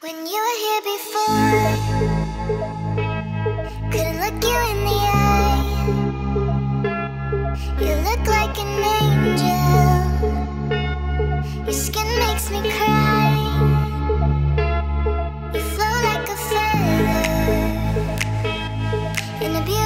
When you were here before, couldn't look you in the eye. You look like an angel. Your skin makes me cry. You flow like a feather in a beautiful.